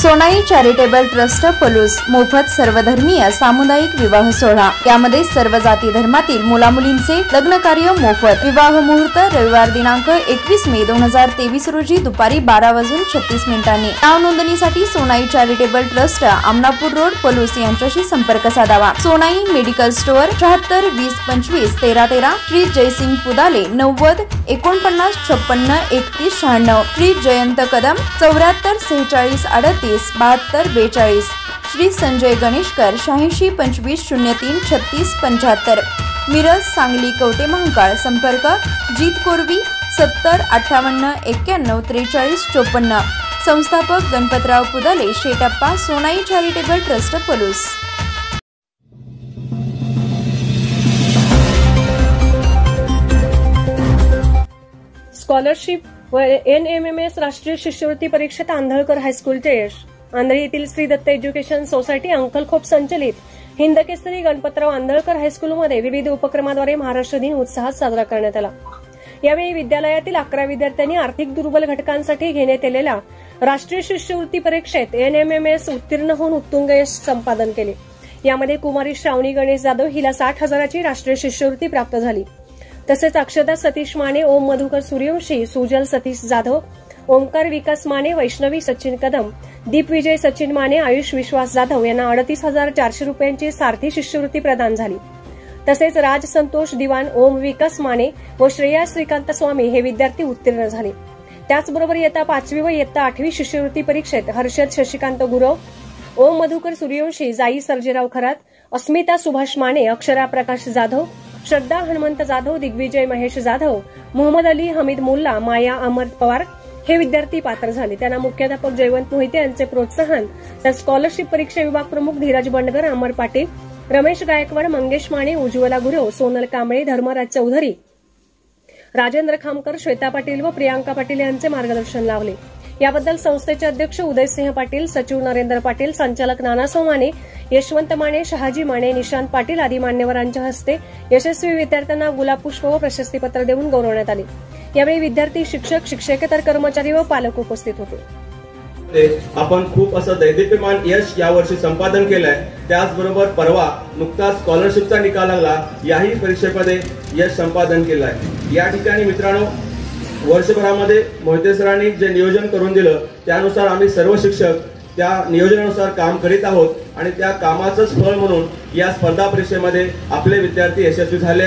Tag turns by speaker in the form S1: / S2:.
S1: Sonai charitable trust Palus मोफत सर्वधर्मीय सामुदायिक विवाह सोहळा. यामध्ये सर्व जाती धर्मातील मुलामुलींचे लग्न कार्य मोफत. विवाह मुहूर्त रविवार दिनांक एकवीस मे दोन हजार तेवीस रोजी दुपारी बारा वाजून छत्तीस मिनिटांनी. नाव नोंदणीसाठी Sonai charitable trust Amanapur road Palus यांच्याशी संपर्क साधावा. सोनाई मेडिकल स्टोअर शहात्तर वीस पंचवीस तेरा तेरा श्री जयसिंग पुदाले नव्वद एकोणपन्नास छप्पन्न एकतीस शहाण्णव. श्री जयंत कदम चौऱ्याहत्तर सेहेचाळीस अडतीस बहात्तर बेचाळीस. श्री संजय गणेशकर शहाऐंशी पंचवीस शून्य तीन छत्तीस पंच्याहत्तर. मिरज सांगली कवटे महाकाळ. संपर्क जीत कोरवी सत्तर अठ्ठावन्न एक्क्याण्णव त्रेचाळीस चोपन्न. संस्थापक Ganpatrao Pudale Shetappa Sonai charitable trust Palus.
S2: Scholarship व एन एम एम एस राष्ट्रीय शिष्यवृत्ती परीक्षेत आंधळकर हायस्कूलचे यश आंधळी येथील श्री दत्त एज्युकेशन सोसायटी अंकलखोप संचलित हिंदकेसरी गणपतराव आंधळकर हायस्कूलमध्ये विविध उपक्रमाद्वारे महाराष्ट्र दिन उत्साहात साजरा करण्यात आला. यावेळी विद्यालयातील अकरा विद्यार्थ्यांनी आर्थिक दुर्बल घटकांसाठी घेण्यात आलेल्या राष्ट्रीय शिष्यवृत्ती परीक्षेत एन एम एम एस उत्तीर्ण होऊन उत्तुंग यश संपादन केले. यामध्ये कुमारी श्रावणी गणेश जाधव हिला साठ हजाराची राष्ट्रीय शिष्यवृत्ती प्राप्त झाली. तसेच अक्षता सतीश माने ओम मधुकर सूर्यवंशी सुजल सतीश जाधव ओंकार विकास माने वैष्णवी सचिन कदम दीपविजय सचिन माने आयुष विश्वास जाधव यांना अडतीस हजार चारशे रुपयांची सारथी शिष्यवृत्ती प्रदान झाली. तसेच राज संतोष दिवान ओम विकास माने व श्रेया श्रीकांत स्वामी हे विद्यार्थी उत्तीर्ण झाले. त्याचबरोबर इयत्ता पाचवी व इयत्ता आठवी शिष्यवृत्ती परीक्षेत हर्षद शशिकांत गुरव ओम मधुकर सूर्यवंशी जाई सर्जेराव खरात अस्मिता सुभाष माने अक्षरा प्रकाश जाधव श्रद्धा हनुमंत जाधव दिग्विजय महेश जाधव मोहम्मद अली हमीद मुल्ला माया अमर पवार हे विद्यार्थी पात्र झाले. त्यांना मुख्याध्यापक जयवंत मोहिते यांचे प्रोत्साहन तर स्कॉलरशिप परीक्षा विभाग प्रमुख धीरज बंडगर अमर पाटील रमेश गायकवाड मंगेश माने उज्ज्वला गुरव सोनल कांबळे धर्मराज चौधरी राजेंद्र खामकर श्वेता पाटील व प्रियांका पाटील यांचे मार्गदर्शन लावले. याबद्दल संस्थेचे अध्यक्ष उदयसिंह पाटील सचिव नरेंद्र पाटील संचालक नानासाव माने यशवंत माने शहाजी माने निशांत पाटील आदी मान्यवरांच्या हस्ते यशस्वी विद्यार्थ्यांना गुलाबपुष्प व प्रशस्तीपत्र देऊन गौरवण्यात आले. यावेळी विद्यार्थी शिक्षक शिक्षकेतर कर्मचारी व पालक उपस्थित होते.
S3: आपण खूप असं दैदिप्यमान यश यावर्षी संपादन केलंय. त्याचबरोबर परवा नुकताच स्कॉलरशिपचा निकाल लागला. याही परीक्षेमध्ये यश संपादन केलं आहे या ठिकाणी मित्रांनो वर्षभरामध्ये मोहिते सरांनी जे नियोजन करून दिलं त्यानुसार आम्ही सर्व शिक्षक त्या नियोजनानुसार काम करीत आहोत आणि त्या कामाचंच फळ म्हणून या स्पर्धा परीक्षेमध्ये आपले विद्यार्थी यशस्वी झाले